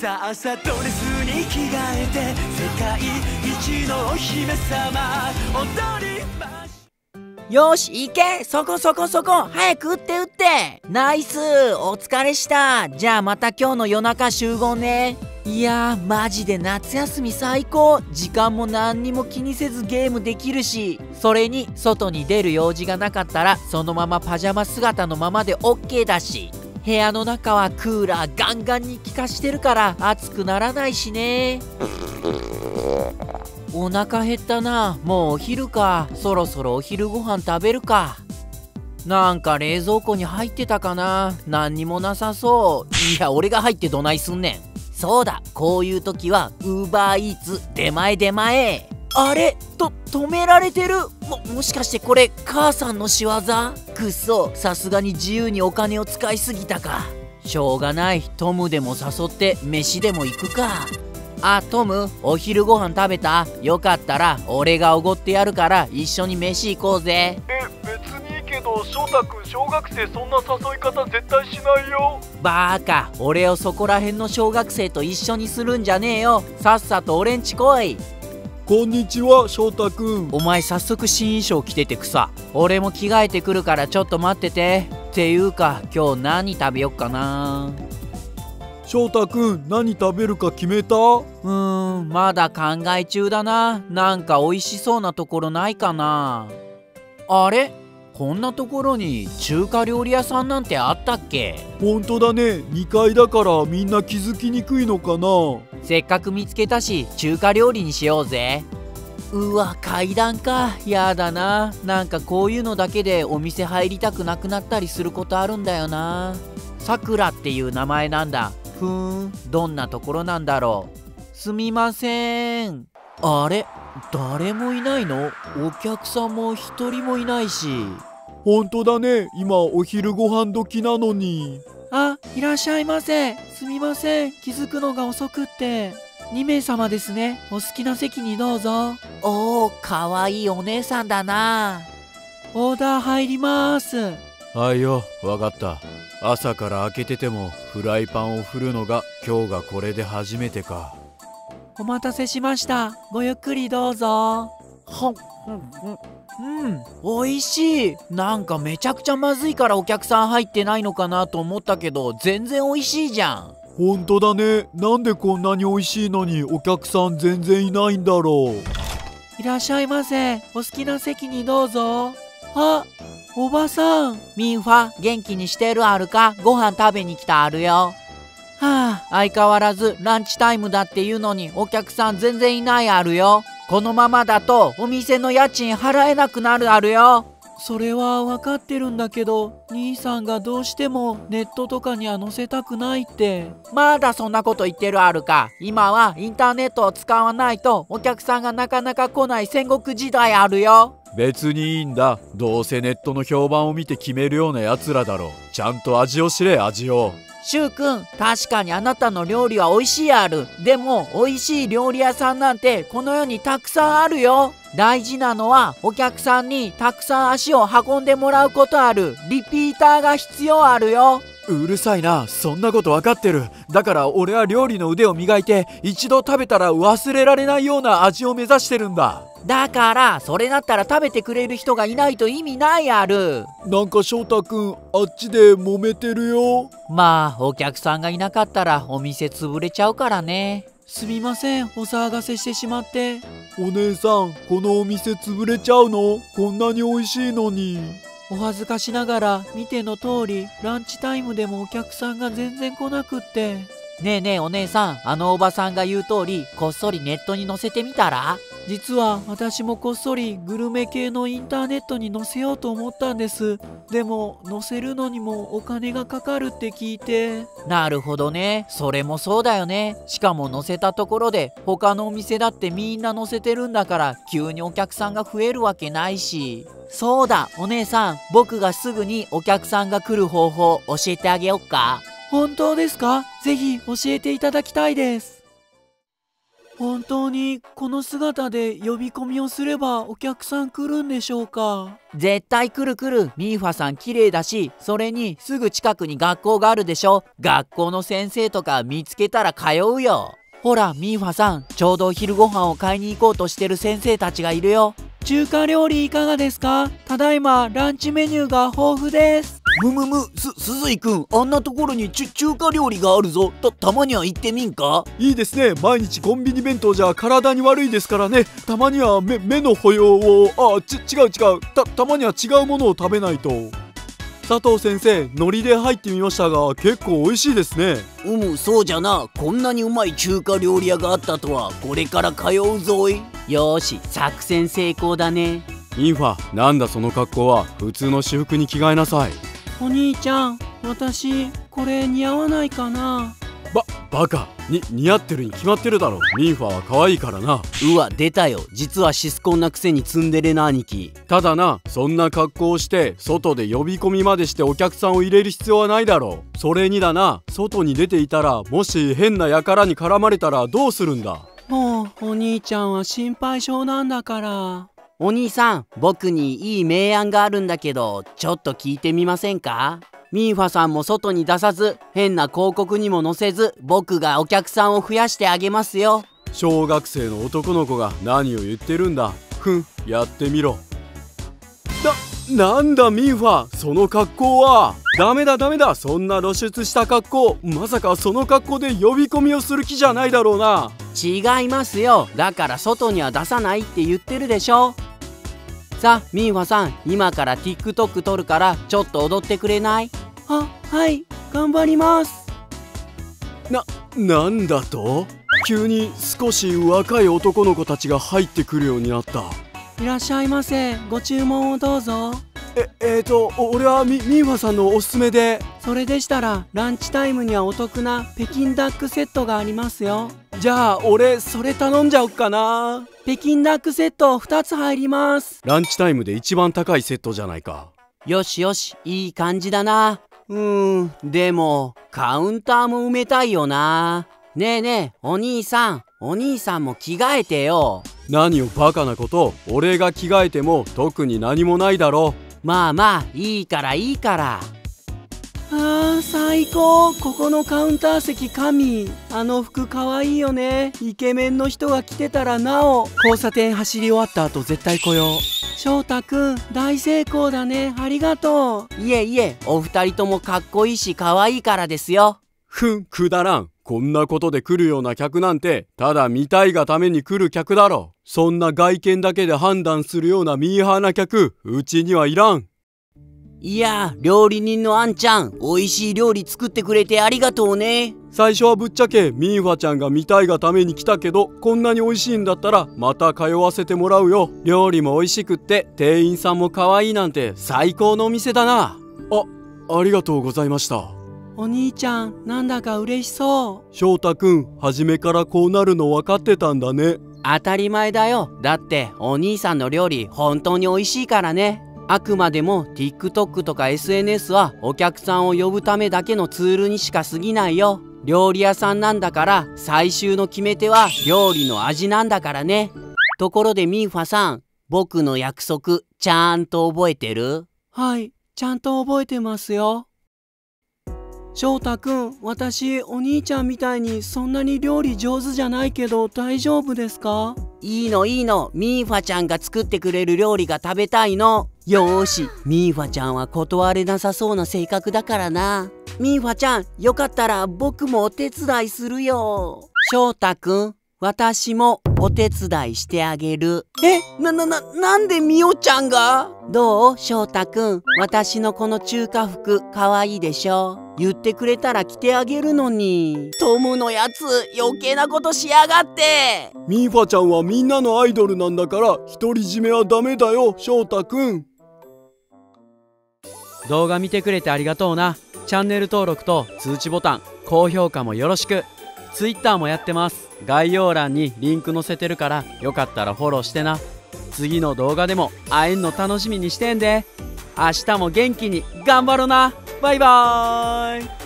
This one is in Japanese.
さあさドレスに着替えて世界一のお姫様踊りましよし行け。そこそこそこ。早く打って打って。ナイス。お疲れした。じゃあまた今日の夜中集合ね。いやーマジで夏休み最高。時間も何にも気にせずゲームできるし。それに外に出る用事がなかったらそのままパジャマ姿のままで OK だし。部屋の中はクーラーガンガンに効かしてるから暑くならないしね。お腹減ったな。もうお昼か。そろそろお昼ご飯食べるか。なんか冷蔵庫に入ってたかな。何にもなさそう。いや俺が入ってどないすんねん。そうだ。こういう時はウーバーイーツ出前出前。あれ？と止められてる。ももしかしてこれ母さんの仕業？くっそさすがに自由にお金を使いすぎたか。しょうがない。トムでも誘って飯でも行くか。あトムお昼ご飯食べた？よかったら俺がおごってやるから一緒に飯行こうぜ。え別にいいけど翔太君小学生そんな誘い方絶対しないよ。バーカ。俺をそこら辺の小学生と一緒にするんじゃねえよ。さっさと俺んち来いこんにちは翔太君お前早速新衣装着ててくさ。俺も着替えてくるからちょっと待ってて。っていうか今日何食べよっかな。翔太君何食べるか決めた？うーんまだ考え中だな。なんか美味しそうなところないかな。あれ？こんなところに中華料理屋さんなんてあったっけ？本当だね。2階だからみんな気づきにくいのかなせっかく見つけたし中華料理にしようぜ。うわ階段か。やだな。なんかこういうのだけでお店入りたくなくなったりすることあるんだよな。さくらっていう名前なんだ。ふーん。どんなところなんだろう。すみません。あれ？誰もいないの？お客さんも一人もいないし。本当だね。今お昼ご飯時なのに。あいらっしゃいませ。すみません。気づくのが遅くって。2名様ですね。お好きな席にどうぞ。おおかわいいお姉さんだな。オーダー入ります。はいよ。わかった。朝から開けててもフライパンを振るのが今日がこれで初めてか。お待たせしました。ごゆっくりどうぞ。ほんうん美味しい。なんかめちゃくちゃまずいからお客さん入ってないのかなと思ったけど全然美味しいじゃん。本当だね。なんでこんなに美味しいのにお客さん全然いないんだろう。いらっしゃいませ。お好きな席にどうぞ。あおばさん。ミンファ元気にしてるあるか？ご飯食べに来たあるよ。はあ。相変わらずランチタイムだっていうのにお客さん全然いないあるよこのままだとお店の家賃払えなくなるあるよ。それは分かってるんだけど兄さんがどうしてもネットとかには載せたくないって。まだそんなこと言ってるあるか。今はインターネットを使わないとお客さんがなかなか来ない戦国時代あるよ。別にいいんだ。どうせネットの評判を見て決めるようなやつらだろう。ちゃんと味を知れ味をしゅうくん確かにあなたの料理は美味しいある。でも美味しい料理屋さんなんてこの世にたくさんあるよ。大事なのはお客さんにたくさん足を運んでもらうことある。リピーターが必要あるよ。うるさいなそんなこと分かってる。だから俺は料理の腕を磨いて一度食べたら忘れられないような味を目指してるんだ。だからそれだったら食べてくれる人がいないと意味ないある。なんか翔太くんあっちで揉めてるよ。まあお客さんがいなかったらお店潰れちゃうからね。すみませんお騒がせしてしまって。お姉さんこのお店潰れちゃうの？こんなに美味しいのに。お恥ずかしながら見ての通りランチタイムでもお客さんが全然来なくって。ねえねえお姉さんあのおばさんが言う通りこっそりネットに載せてみたら？実は私もこっそりグルメ系のインターネットに載せようと思ったんです。でも載せるのにもお金がかかるって聞いて。なるほどね。それもそうだよね。しかも載せたところで他のお店だってみんな載せてるんだから急にお客さんが増えるわけないし。そうだお姉さん。僕がすぐにお客さんが来る方法教えてあげよっか。本当ですか？ぜひ教えていただきたいです本当にこの姿で呼び込みをすればお客さん来るんでしょうか？絶対来る来るミーファさん綺麗だしそれにすぐ近くに学校があるでしょ。学校の先生とか見つけたら通うよ。ほらミーファさんちょうどお昼ご飯を買いに行こうとしてる先生たちがいるよ。中華料理いかがですか？ただいまランチメニューが豊富です。むむむす鈴井くんあんなところにち中華料理があるぞ。たたまには行ってみんか？いいですね。毎日コンビニ弁当じゃ体に悪いですからね。たまには目目の保養を。あち違う違う。たたまには違うものを食べないと。佐藤先生海苔で入ってみましたが結構美味しいですね。うむそうじゃな。こんなにうまい中華料理屋があったとはこれから通うぞいよーし作戦成功だね。インファなんだその格好は。普通の私服に着替えなさい。お兄ちゃん私これ似合わないかな。ばバカ。に似合ってるに決まってるだろ。ミンファは可愛いからな。うわ出たよ。実はシスコンなくせにツンデレな兄貴。ただなそんな格好をして外で呼び込みまでしてお客さんを入れる必要はないだろう。それにだな外に出ていたらもし変な輩に絡まれたらどうするんだ？もうお兄ちゃんは心配性なんだから。お兄さん僕にいい明暗があるんだけどちょっと聞いてみませんか？ミーファさんも外に出さず変な広告にも載せず僕がお客さんを増やしてあげますよ。小学生の男の子が何を言ってるんだ。ふんやってみろななんだミーファその格好は。ダメだダメだ。そんな露出した格好。まさかその格好で呼び込みをする気じゃないだろうな。違いますよ。だから外には出さないって言ってるでしょ。さあミーファさん。今から TikTok 撮るからちょっと踊ってくれない？あはい。頑張ります。ななんだと？急に少し若い男の子たちが入ってくるようになったいらっしゃいませ。ご注文をどうぞ。ええー、と俺はミミーファさんのおすすめで。それでしたらランチタイムにはお得な北京ダックセットがありますよ。じゃあ俺それ頼んじゃおっかな。北京ダックセット2つ入ります。ランチタイムで一番高いセットじゃないか。よしよしいい感じだな。うーん。でもカウンターも埋めたいよな。ねえねえお兄さん。お兄さんも着替えてよ何をバカなこと俺が着替えても特に何もないだろまあまあいいからいいから。あー最高。ここのカウンター席神。あの服かわいいよね。イケメンの人が着てたらなお。交差点走り終わった後絶対来よう。翔太くん大成功だね。ありがとう。いえいえお二人ともかっこいいし可愛いからですよ。ふんくだらんこんなことで来るような客なんてただ見たいがために来る客だろそんな外見だけで判断するようなミーハーな客うちにはいらん。いや料理人のあんちゃん美味しい料理作ってくれてありがとうね。最初はぶっちゃけミーファちゃんが見たいがために来たけどこんなに美味しいんだったらまた通わせてもらうよ。料理も美味しくって店員さんも可愛いなんて最高のお店だな。あありがとうございましたお兄ちゃんなんだか嬉しそう。翔太くん初めからこうなるの分かってたんだね。当たり前だよ。だってお兄さんの料理本当に美味しいからね。あくまでも TikTok とか SNS はお客さんを呼ぶためだけのツールにしか過ぎないよ。料理屋さんなんだから最終の決め手は料理の味なんだからね。ところでミーファさん僕の約束ちゃんと覚えてる？はいちゃんと覚えてますよ翔太くん私お兄ちゃんみたいにそんなに料理上手じゃないけど大丈夫ですか？いいのいいの。ミーファちゃんが作ってくれる料理が食べたいの。よーし。ミーファちゃんは断れなさそうな性格だからな。ミーファちゃんよかったら僕もお手伝いするよ。翔太くん私もお手伝いしてあげる。えななななんでみおちゃんが？どう？翔太くん私のこの中華服かわいいでしょ？言ってくれたら着てあげるのに。トムのやつ余計なことしやがって。ミーファちゃんはみんなのアイドルなんだから独り占めはダメだよ翔太くん。動画見てくれてありがとうな。チャンネル登録と通知ボタン高評価もよろしく。Twitter もやってます。概要欄にリンク載せてるからよかったらフォローしてな。次の動画でも会えんの楽しみにしてんで。明日も元気に頑張ろなバイバーイ。